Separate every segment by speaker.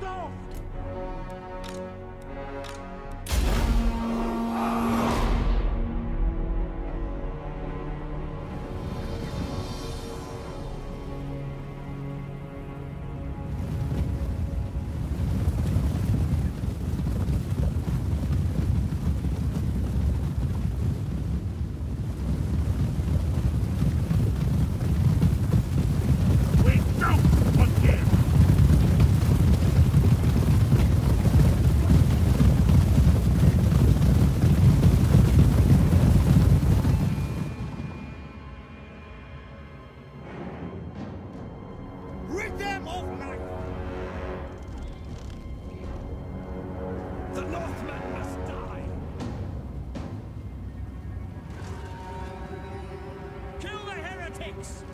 Speaker 1: No. Thanks.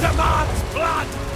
Speaker 1: Sigmar's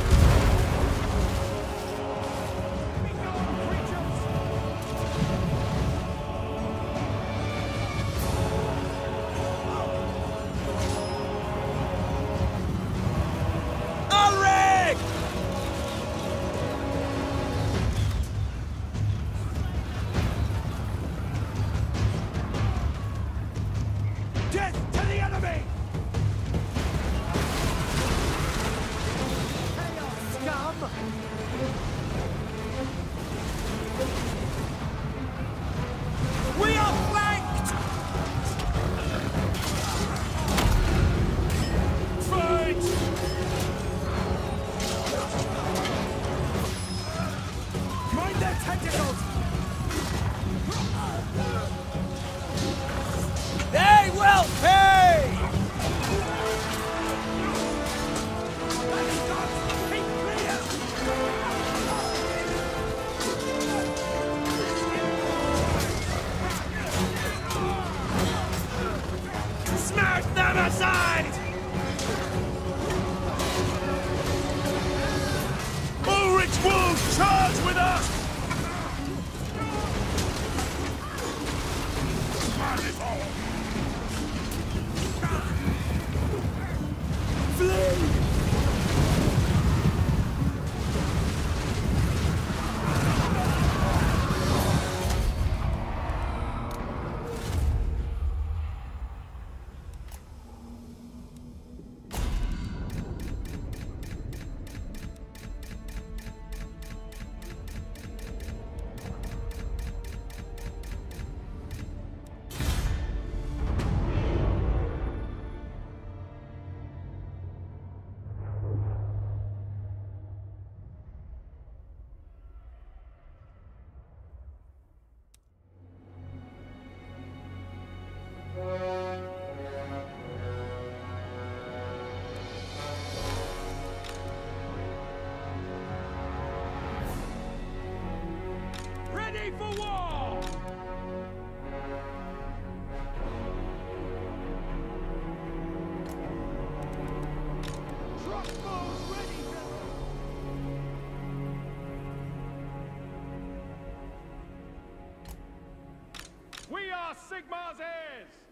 Speaker 1: heirs! We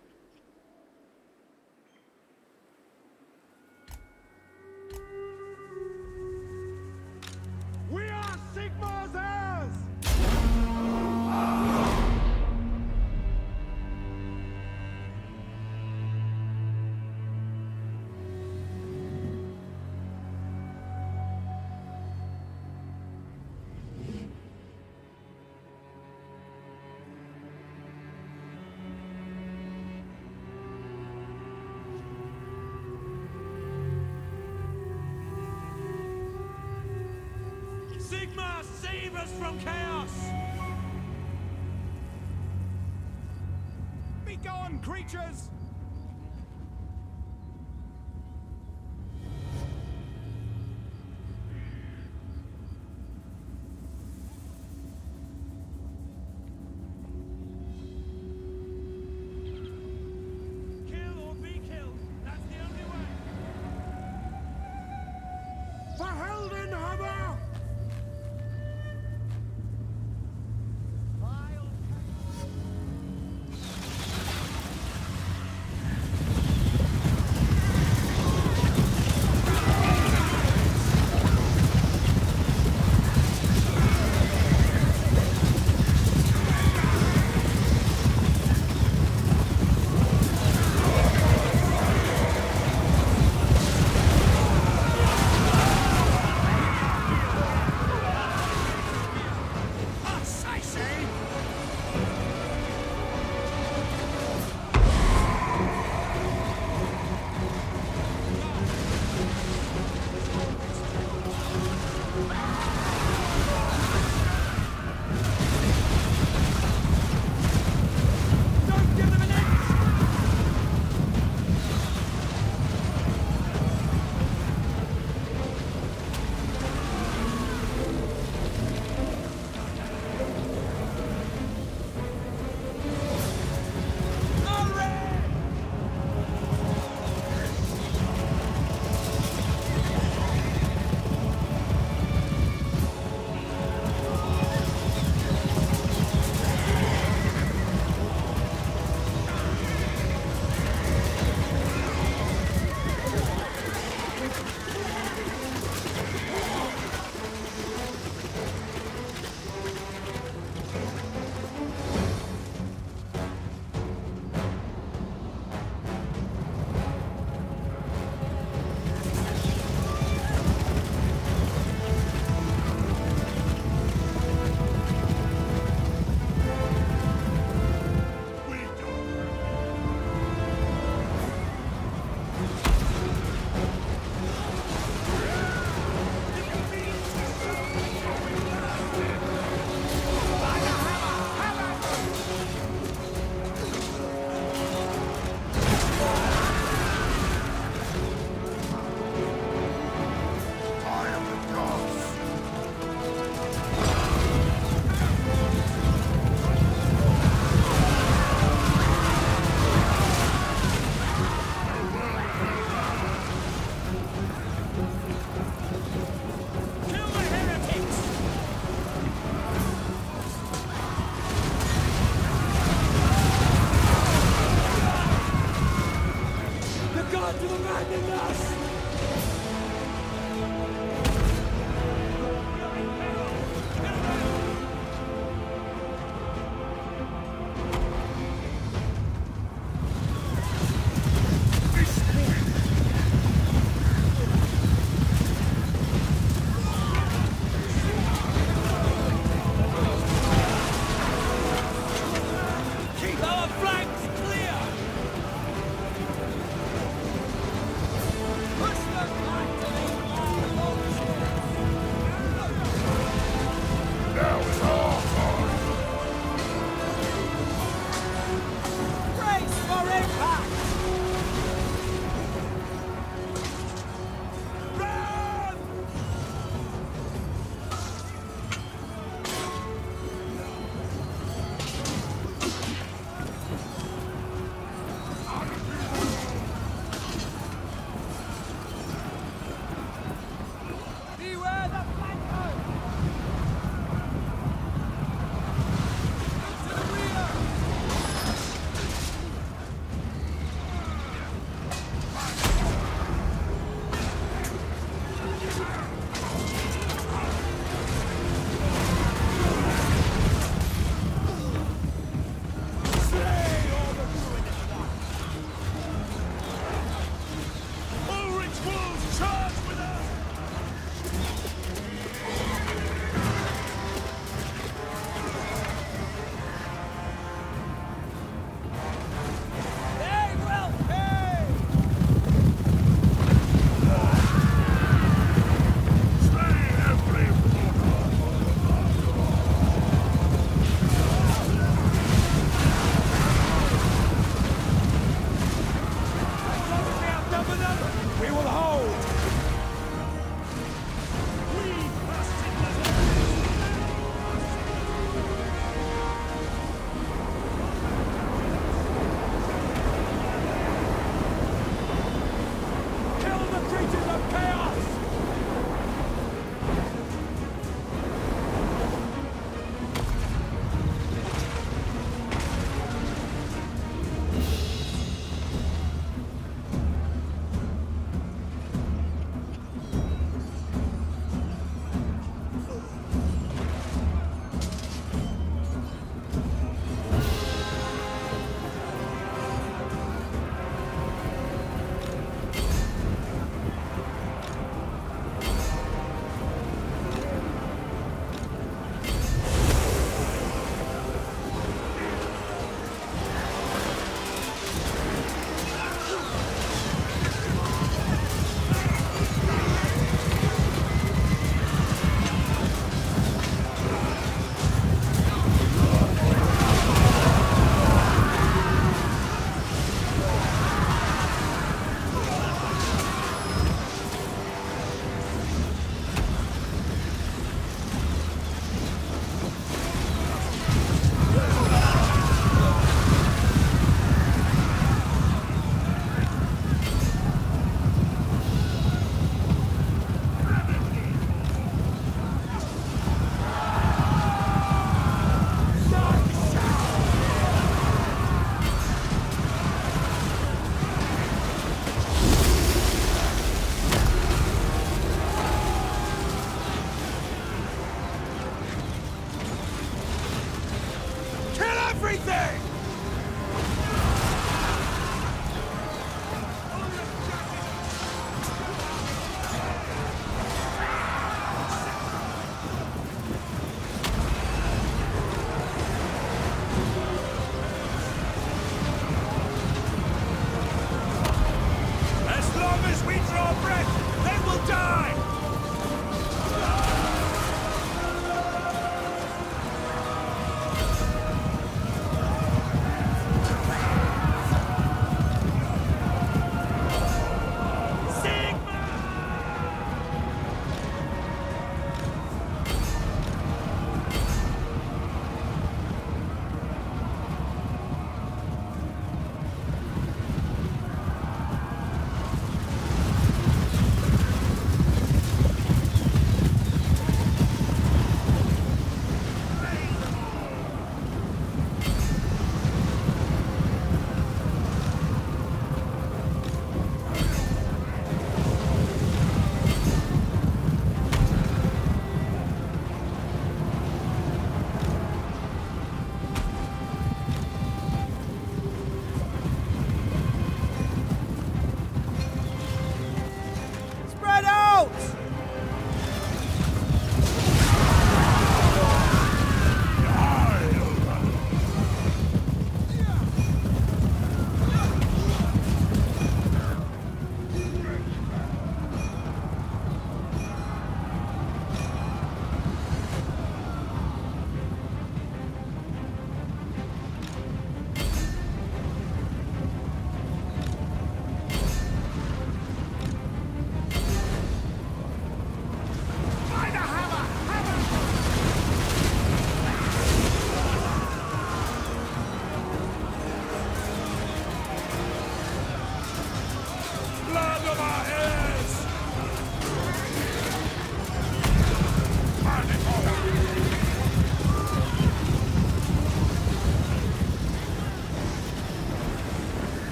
Speaker 1: us from chaos! Be gone, creatures!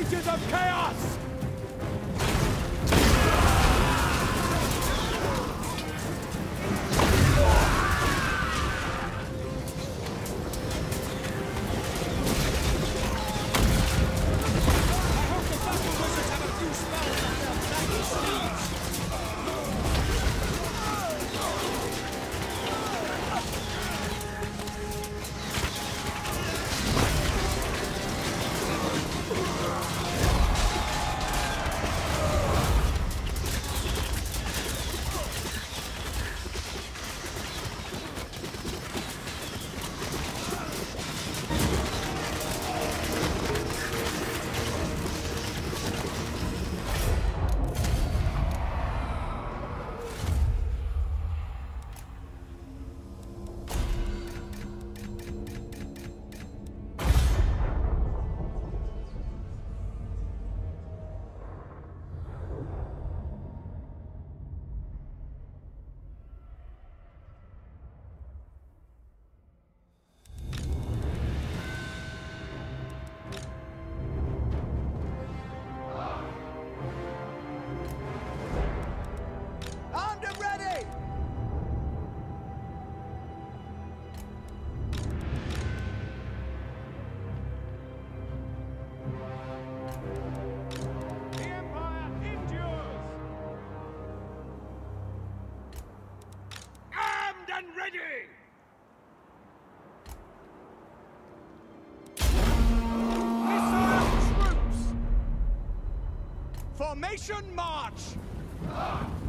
Speaker 1: Creatures of chaos! Troops! Formation march!